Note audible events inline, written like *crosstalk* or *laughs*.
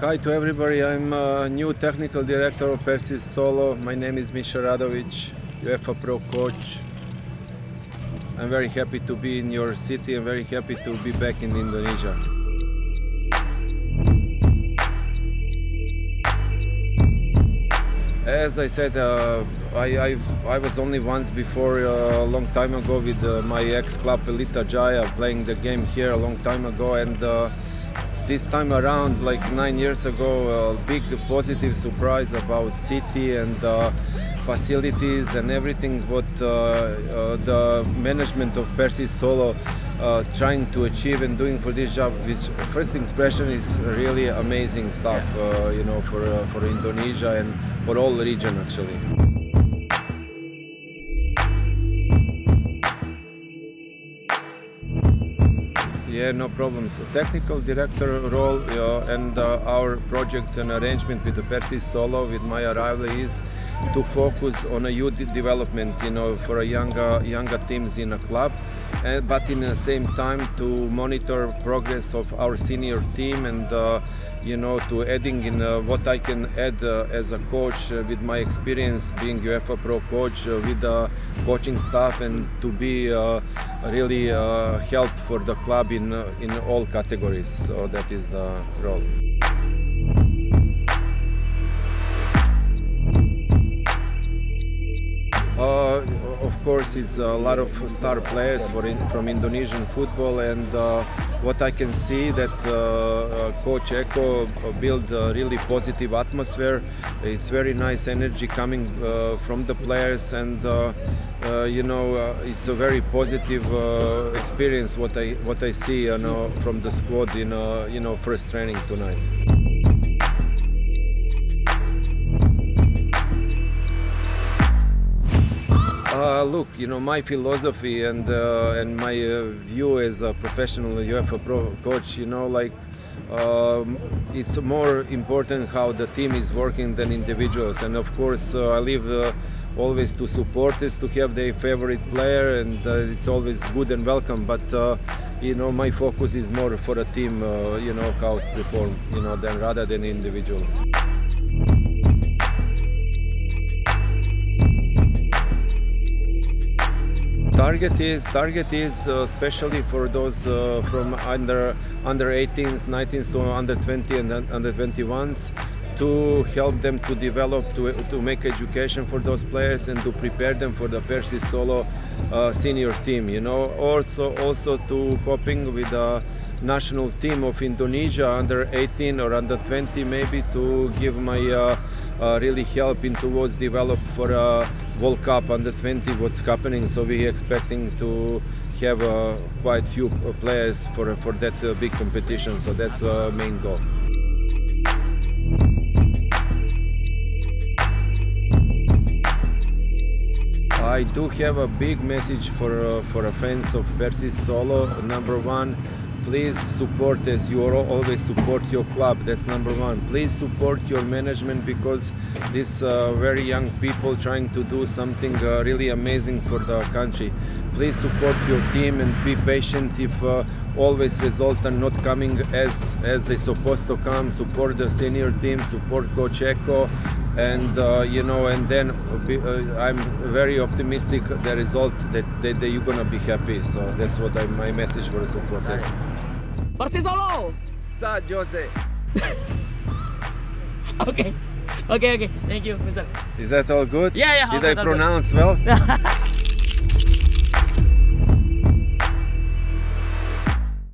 Hi to everybody. I'm uh, new technical director of Persis Solo. My name is Misha Radovic, UEFA Pro coach. I'm very happy to be in your city. I'm very happy to be back in Indonesia. As I said, uh, I, I, I, was only once before uh, a long time ago with uh, my ex-club Pelita Jaya playing the game here a long time ago and uh, this time around, like nine years ago, a big positive surprise about city and uh, facilities and everything what uh, uh, the management of Persis Solo uh, trying to achieve and doing for this job, which first impression is really amazing stuff, uh, you know, for, uh, for Indonesia and for all region actually. Yeah, no problems. Technical director role uh, and uh, our project and arrangement with the Persis Solo with my arrival is to focus on a youth development, you know, for a younger younger teams in a club, and, but in the same time to monitor progress of our senior team and uh, you know to adding in uh, what I can add uh, as a coach uh, with my experience being UEFA Pro coach uh, with the coaching staff and to be really help for the club in in all categories. So that is the role. Uh, of course, it's a lot of star players in, from Indonesian football, and uh, what I can see that uh, uh Coach Eko build a really positive atmosphere. It's very nice energy coming uh, from the players, and uh, you know it's a very positive experience. What I what I see, you know, from the squad in you know first training tonight. Uh, look, you know, my philosophy and uh, and my uh, view as a professional UEFA pro coach, you know, like um, it's more important how the team is working than individuals. And of course, uh, I leave uh, always to supporters to have their favorite player, and uh, it's always good and welcome. But you know, my focus is more for a team, you know, how to perform, you know, than rather than individuals. Target is target is uh, especially for those uh, from under under 18s 19s to under 20 and under 21s to help them to develop to, to make education for those players and to prepare them for the Persis Solo uh, senior team you know. Also also to coping with the national team of Indonesia under 18 or under 20 maybe to give my uh, uh, really help in towards develop for a World Cup under 20 what's happening so we're expecting to have uh, quite few uh, players for for that uh, big competition so that's the main goal I do have a big message for uh, for fans of Persis Solo. Number one, please support as you always support your club that's number one. Please support your management because these uh, very young people trying to do something uh, really amazing for the country. Please support your team and be patient if uh, always results are not coming as as they supposed to come. Support the senior team support coach Eko and uh, you know and then uh, I'm very optimistic the result that, that, that, you're gonna be happy. So that's what I, my message for the supporters. Persis Solo Sa Jose. *laughs* Okay. Okay okay. Thank you Mister. Is that all good? Yeah yeah did I pronounce well *laughs*